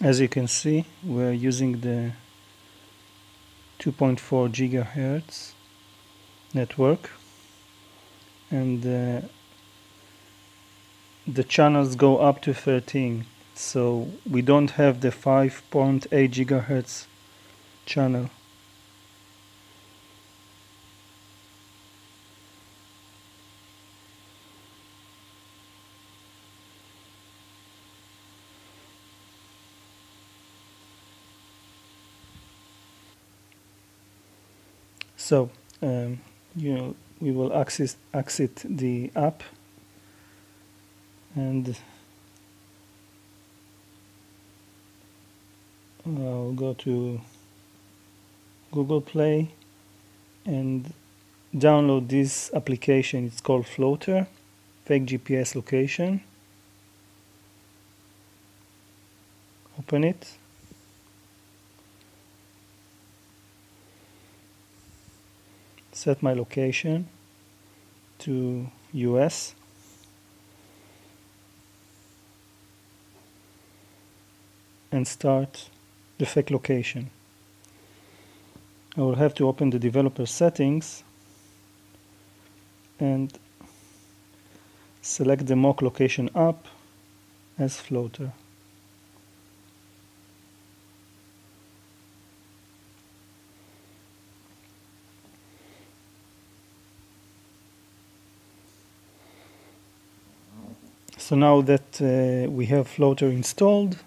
as you can see we're using the 2.4 gigahertz network. And uh, the channels go up to 13 so we don't have the 5.8 gigahertz channel so um, you know, we will access exit the app and I'll go to Google Play and download this application. It's called Floater fake GPS location. Open it set my location to US and start the fake location. I will have to open the developer settings and select the mock location app as floater. So now that uh, we have Floater installed,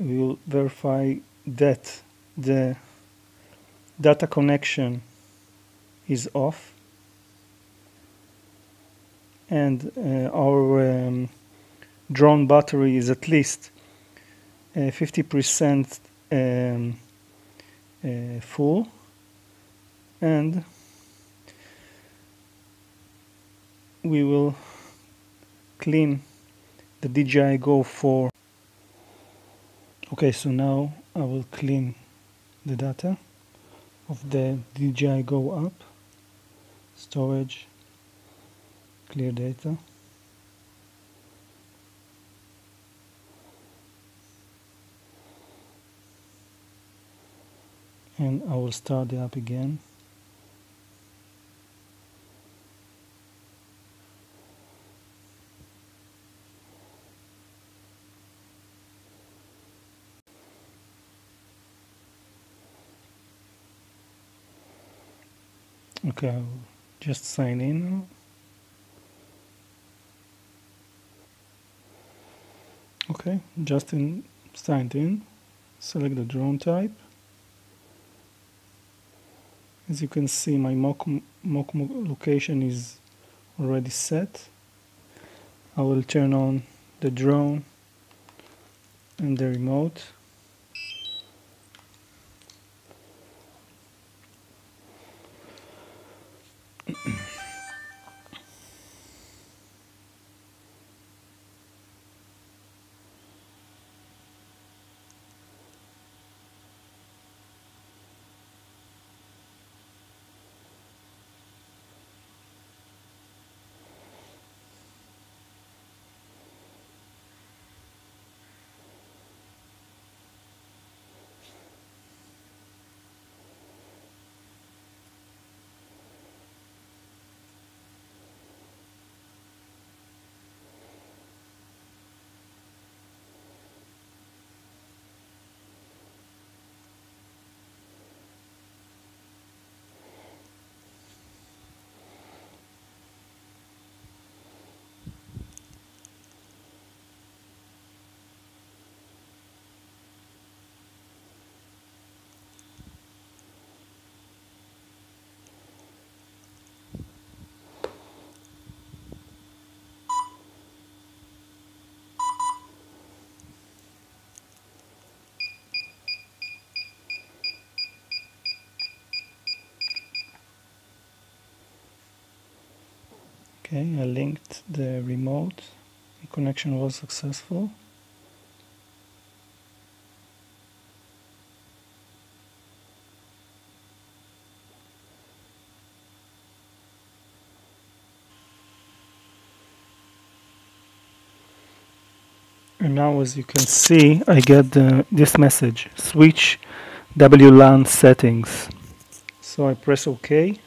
we will verify that the data connection is off. And uh, our um, drone battery is at least 50% uh, um, uh, full. And we will clean the DJI Go 4 okay so now I will clean the data of the DJI Go app storage clear data. And I will start the app again Okay, I'll just sign in. Okay, just in, signed in. Select the drone type. As you can see, my mock, mock location is already set. I will turn on the drone and the remote. Okay, I linked the remote. The connection was successful. and now as you can see I get the, this message switch WLAN settings so I press OK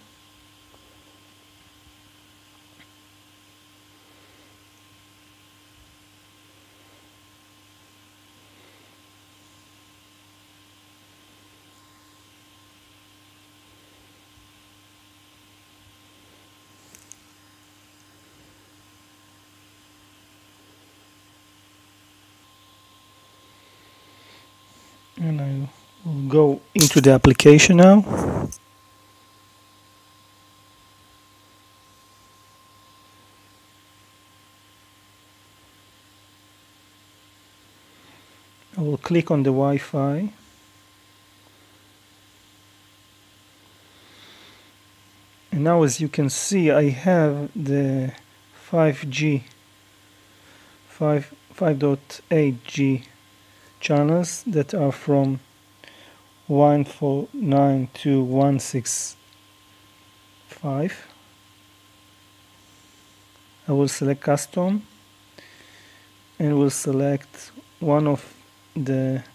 and I will go into the application now. I will click on the Wi-Fi. And now as you can see I have the 5G 5 5.8G channels that are from 149 to 165 I will select custom and will select one of the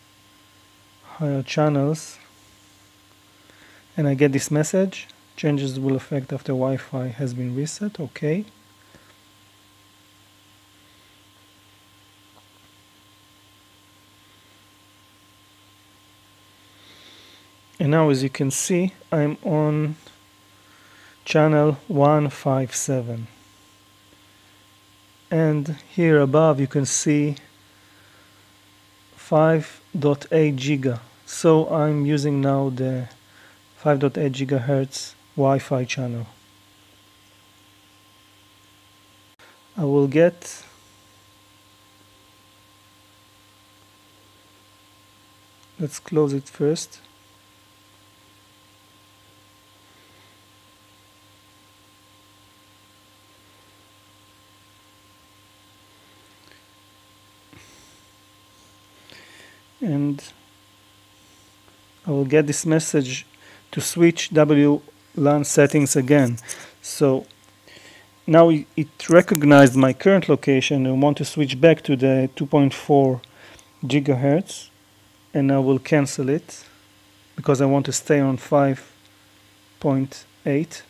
higher channels. And I get this message. Changes will affect after Wi-Fi has been reset. Okay and now as you can see I'm on channel 157 and here above you can see 5.8 giga. So I'm using now the 5.8 gigahertz Wi-Fi channel. I will get let's close it first and I will get this message to switch WLAN settings again. So now it recognized my current location and want to switch back to the 2.4 gigahertz and I will cancel it because I want to stay on 5.8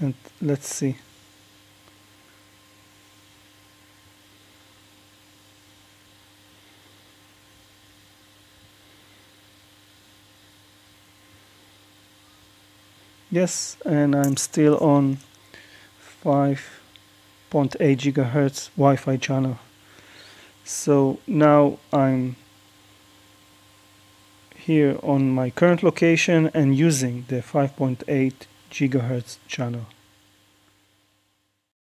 and let's see yes and I'm still on 5.8 gigahertz Wi-Fi channel. So now I'm here on my current location and using the 5.8 gigahertz channel